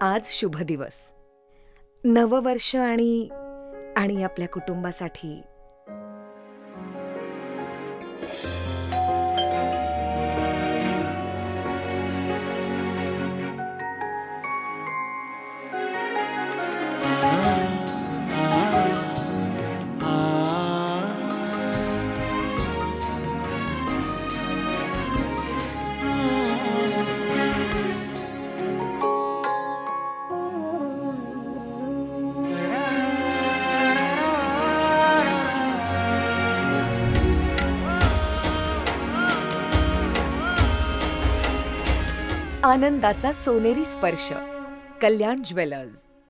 आज शुभ दिवस. नववर्ष आणि आणि आपल्या कुटुंबासाठी आनंदाचा सोनेरी स्पर्श. कल्याण ज्वेलर्स.